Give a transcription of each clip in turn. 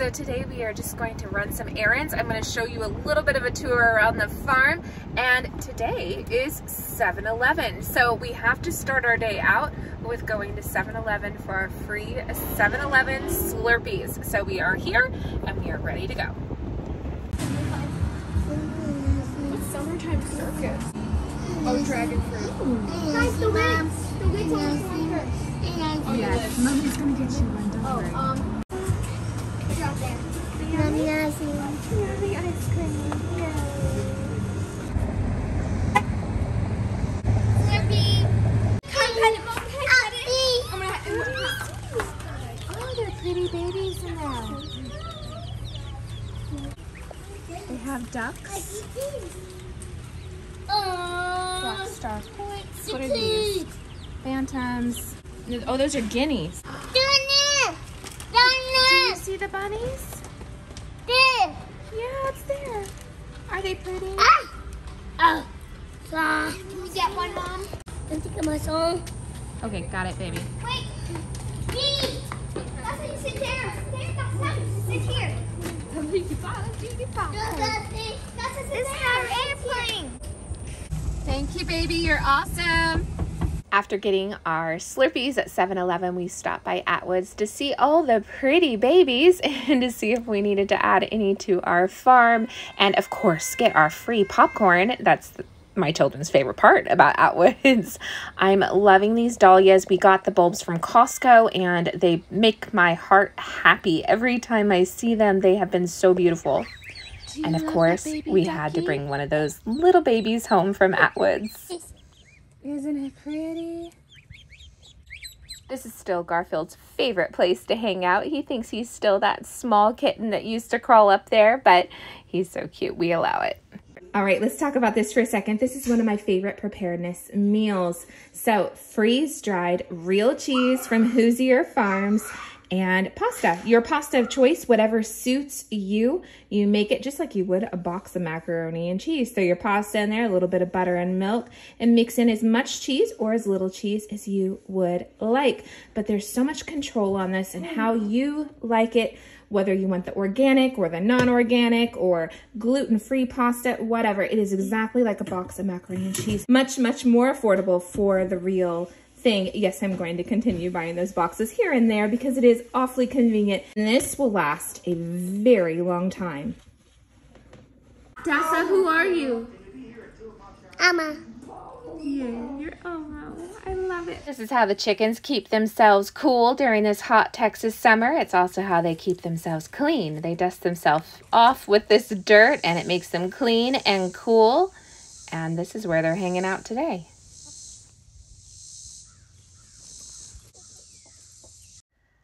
So today we are just going to run some errands. I'm going to show you a little bit of a tour around the farm and today is 7-Eleven. So we have to start our day out with going to 7-Eleven for our free 7-Eleven Slurpees. So we are here and we are ready to go. What's summertime circus? Oh, dragon fruit. Guys, the wind. The wind's on the Oh, yes. Mommy's going to get you one, don't Oh, um, it's out there. Mommy ice cream. Mommy ice cream. Slurpee. Can I pet it, Mom? Can I pet it? Happy. I'm gonna. Oh, they're pretty babies in there. They Oh. Rockstar points. What are these? Phantoms. Oh, those are guineas. Donut. Do you see the bunnies? There. Yeah, it's there. Are they pretty? Ah. Oh. Can we get one, Mom? Don't think my song. Okay, got it, baby. Wait. Me. That's how you sit there. There, that's how sit here. Thank you, baby. You're awesome. After getting our Slurpees at 7-Eleven, we stopped by Atwood's to see all the pretty babies and to see if we needed to add any to our farm. And of course, get our free popcorn. That's my children's favorite part about Atwood's. I'm loving these dahlias. We got the bulbs from Costco and they make my heart happy. Every time I see them, they have been so beautiful. And of course, we had to bring one of those little babies home from Atwood's. Isn't it pretty? This is still Garfield's favorite place to hang out. He thinks he's still that small kitten that used to crawl up there, but he's so cute. We allow it. All right, let's talk about this for a second. This is one of my favorite preparedness meals. So freeze-dried real cheese from Hoosier Farms and pasta. Your pasta of choice, whatever suits you. You make it just like you would a box of macaroni and cheese. Throw your pasta in there, a little bit of butter and milk, and mix in as much cheese or as little cheese as you would like. But there's so much control on this and how you like it, whether you want the organic or the non-organic or gluten-free pasta, whatever. It is exactly like a box of macaroni and cheese. Much, much more affordable for the real thing. Yes, I'm going to continue buying those boxes here and there because it is awfully convenient. And this will last a very long time. Dessa, who are you? Amma. Yeah, you're I love it. This is how the chickens keep themselves cool during this hot Texas summer. It's also how they keep themselves clean. They dust themselves off with this dirt and it makes them clean and cool. And this is where they're hanging out today.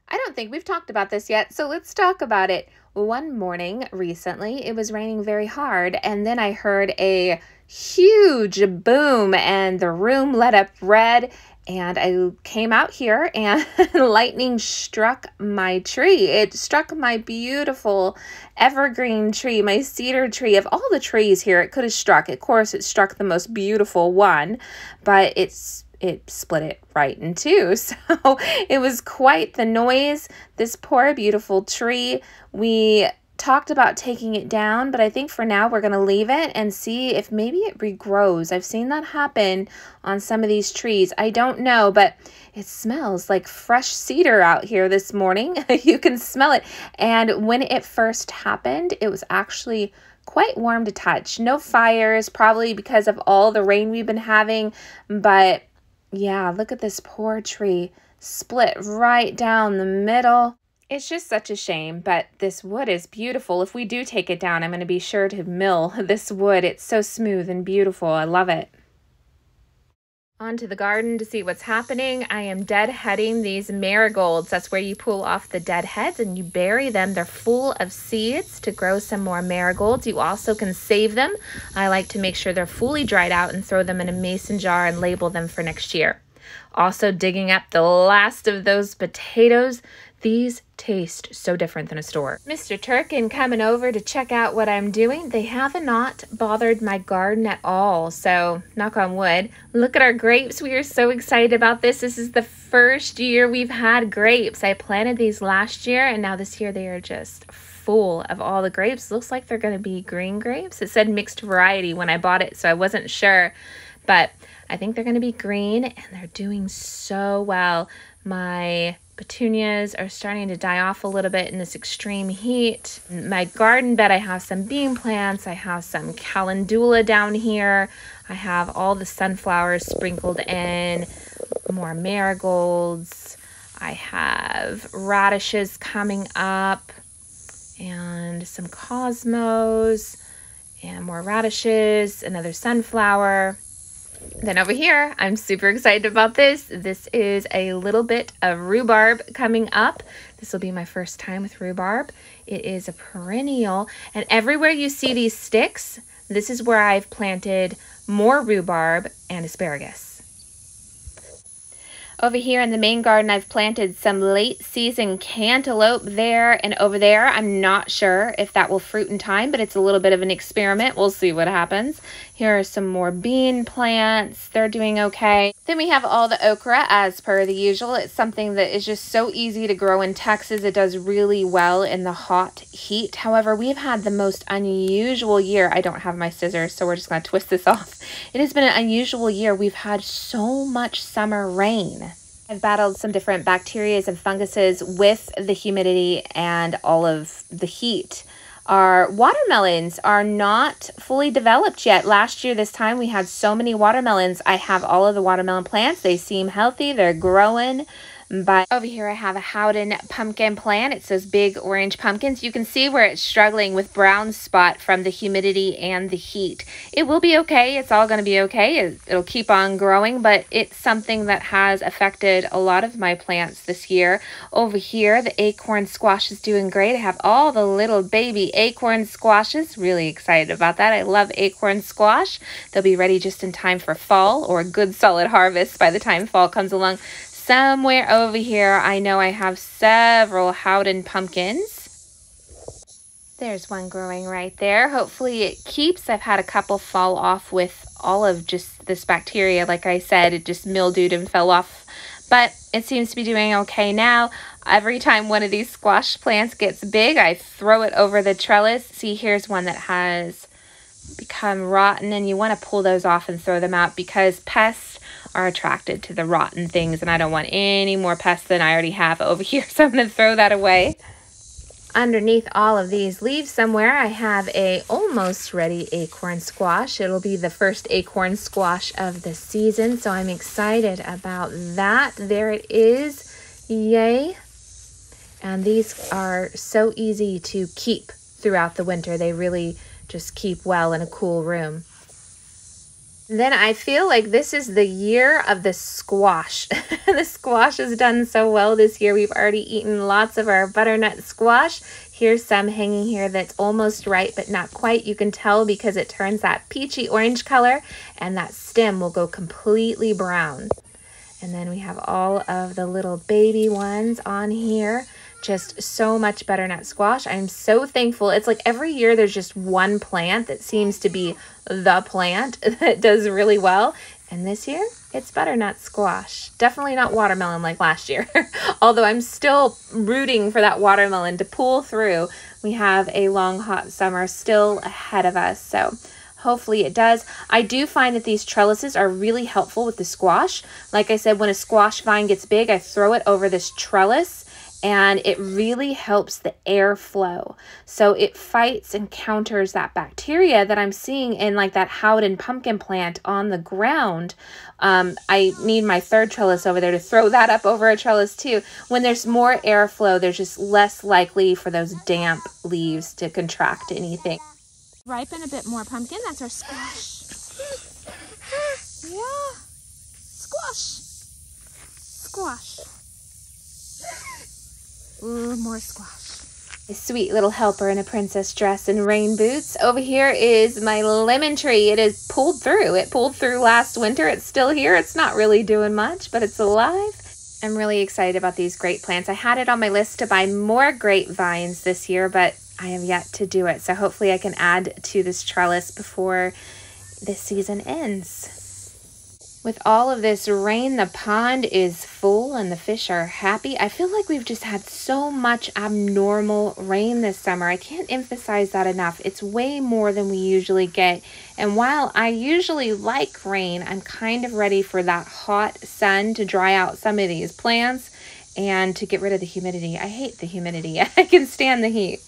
I don't think we've talked about this yet, so let's talk about it. One morning recently, it was raining very hard, and then I heard a huge boom, and the room lit up red. And I came out here, and lightning struck my tree. It struck my beautiful evergreen tree, my cedar tree. Of all the trees here, it could have struck. Of course, it struck the most beautiful one, but it's it split it right in two. So it was quite the noise. This poor, beautiful tree. We talked about taking it down, but I think for now we're going to leave it and see if maybe it regrows. I've seen that happen on some of these trees. I don't know, but it smells like fresh cedar out here this morning. you can smell it. And when it first happened, it was actually quite warm to touch. No fires, probably because of all the rain we've been having, but yeah, look at this poor tree split right down the middle. It's just such a shame, but this wood is beautiful. If we do take it down, I'm going to be sure to mill this wood. It's so smooth and beautiful. I love it. Onto the garden to see what's happening. I am deadheading these marigolds. That's where you pull off the dead heads and you bury them. They're full of seeds to grow some more marigolds. You also can save them. I like to make sure they're fully dried out and throw them in a mason jar and label them for next year. Also digging up the last of those potatoes. These taste so different than a store. Mr. Turkin coming over to check out what I'm doing. They have not bothered my garden at all, so knock on wood. Look at our grapes. We are so excited about this. This is the first year we've had grapes. I planted these last year, and now this year they are just full of all the grapes. Looks like they're going to be green grapes. It said mixed variety when I bought it, so I wasn't sure, but I think they're going to be green, and they're doing so well. My petunias are starting to die off a little bit in this extreme heat. My garden bed, I have some bean plants. I have some calendula down here. I have all the sunflowers sprinkled in, more marigolds. I have radishes coming up and some cosmos and more radishes, another sunflower. Then over here, I'm super excited about this. This is a little bit of rhubarb coming up. This will be my first time with rhubarb. It is a perennial, and everywhere you see these sticks, this is where I've planted more rhubarb and asparagus. Over here in the main garden, I've planted some late season cantaloupe there and over there. I'm not sure if that will fruit in time, but it's a little bit of an experiment. We'll see what happens. Here are some more bean plants. They're doing okay. Then we have all the okra as per the usual. It's something that is just so easy to grow in Texas. It does really well in the hot heat. However, we've had the most unusual year. I don't have my scissors, so we're just going to twist this off. It has been an unusual year. We've had so much summer rain. I've battled some different bacterias and funguses with the humidity and all of the heat. Our watermelons are not fully developed yet. Last year, this time, we had so many watermelons. I have all of the watermelon plants. They seem healthy. They're growing. But over here I have a Howden pumpkin plant. It's those big orange pumpkins. You can see where it's struggling with brown spot from the humidity and the heat. It will be okay. It's all going to be okay. It, it'll keep on growing, but it's something that has affected a lot of my plants this year. Over here, the acorn squash is doing great. I have all the little baby acorn squashes. Really excited about that. I love acorn squash. They'll be ready just in time for fall or a good solid harvest by the time fall comes along somewhere over here, I know I have several Howden pumpkins. There's one growing right there. Hopefully it keeps. I've had a couple fall off with all of just this bacteria. Like I said, it just mildewed and fell off. But it seems to be doing okay now. Every time one of these squash plants gets big, I throw it over the trellis. See, here's one that has become rotten and you want to pull those off and throw them out because pests are attracted to the rotten things and I don't want any more pests than I already have over here. So I'm going to throw that away. Underneath all of these leaves somewhere, I have a almost ready acorn squash. It'll be the first acorn squash of the season, so I'm excited about that. There it is. Yay. And these are so easy to keep throughout the winter. They really just keep well in a cool room. Then I feel like this is the year of the squash. the squash has done so well this year. We've already eaten lots of our butternut squash. Here's some hanging here that's almost ripe, but not quite. You can tell because it turns that peachy orange color and that stem will go completely brown. And then we have all of the little baby ones on here just so much butternut squash. I'm so thankful. It's like every year there's just one plant that seems to be the plant that does really well. And this year, it's butternut squash. Definitely not watermelon like last year. Although I'm still rooting for that watermelon to pull through. We have a long, hot summer still ahead of us. So hopefully it does. I do find that these trellises are really helpful with the squash. Like I said, when a squash vine gets big, I throw it over this trellis and it really helps the airflow. So it fights and counters that bacteria that I'm seeing in like that Howden pumpkin plant on the ground. Um, I need my third trellis over there to throw that up over a trellis too. When there's more airflow, there's just less likely for those damp leaves to contract anything. Ripen a bit more pumpkin. That's our squash. Yeah. Squash. Squash. Ooh, more squash. A sweet little helper in a princess dress and rain boots. Over here is my lemon tree. It is pulled through. It pulled through last winter. It's still here. It's not really doing much, but it's alive. I'm really excited about these grape plants. I had it on my list to buy more grape vines this year, but I have yet to do it. So hopefully I can add to this trellis before this season ends. With all of this rain, the pond is full and the fish are happy. I feel like we've just had so much abnormal rain this summer. I can't emphasize that enough. It's way more than we usually get. And while I usually like rain, I'm kind of ready for that hot sun to dry out some of these plants and to get rid of the humidity. I hate the humidity. I can stand the heat.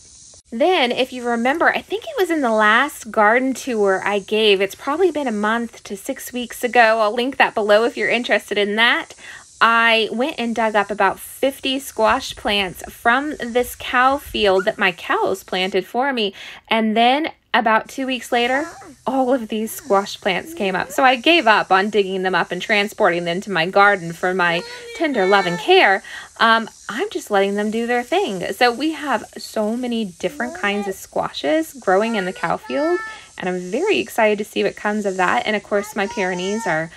Then, if you remember, I think it was in the last garden tour I gave. It's probably been a month to six weeks ago. I'll link that below if you're interested in that. I went and dug up about 50 squash plants from this cow field that my cows planted for me. And then about two weeks later, all of these squash plants came up. So I gave up on digging them up and transporting them to my garden for my tender love and care. Um, I'm just letting them do their thing. So we have so many different kinds of squashes growing in the cow field and I'm very excited to see what comes of that. And of course, my Pyrenees are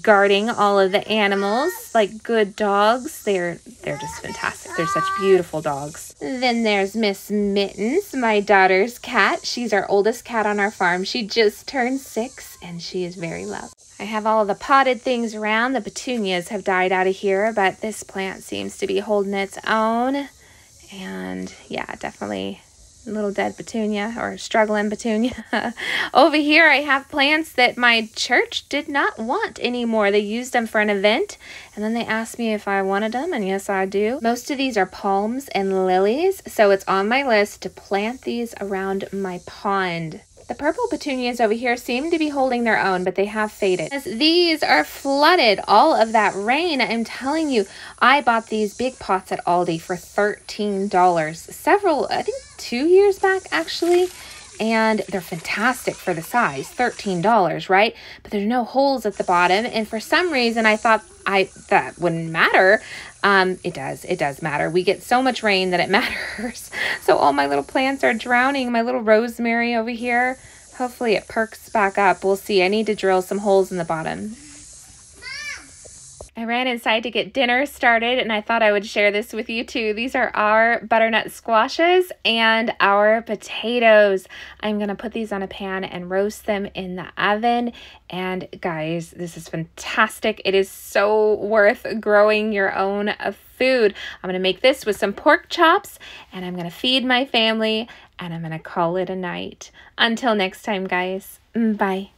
guarding all of the animals like good dogs. They're they're just fantastic. They're such beautiful dogs. Then there's Miss Mittens, my daughter's cat. She's our oldest cat on our farm. She just turned six and she is very loved. I have all the potted things around. The petunias have died out of here, but this plant seems to be holding its own. And yeah, definitely little dead petunia or struggling petunia. Over here, I have plants that my church did not want anymore. They used them for an event and then they asked me if I wanted them, and yes, I do. Most of these are palms and lilies, so it's on my list to plant these around my pond. The purple petunias over here seem to be holding their own, but they have faded. As these are flooded, all of that rain, I'm telling you, I bought these big pots at Aldi for $13. Several, I think two years back actually and they're fantastic for the size $13 right? But there's no holes at the bottom. And for some reason i thought i that wouldn't matter. Um it does it does matter. We get so much rain that it matters. So all my little plants are drowning. My little rosemary over here hopefully it perks back up. We'll see. I need to drill some holes in the bottom I ran inside to get dinner started and I thought I would share this with you too. These are our butternut squashes and our potatoes. I'm going to put these on a pan and roast them in the oven. And guys, this is fantastic. It is so worth growing your own food. I'm going to make this with some pork chops and I'm going to feed my family and I'm going to call it a night. Until next time, guys. Mm, bye.